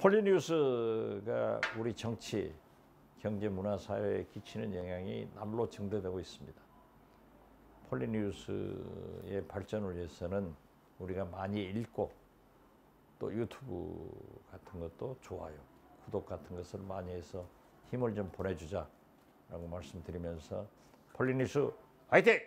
폴리뉴스가 우리 정치, 경제, 문화, 사회에 끼치는 영향이 날로 증대되고 있습니다. 폴리뉴스의 발전을 위해서는 우리가 많이 읽고 또 유튜브 같은 것도 좋아요, 구독 같은 것을 많이 해서 힘을 좀 보내주자라고 말씀드리면서 폴리뉴스 화이팅!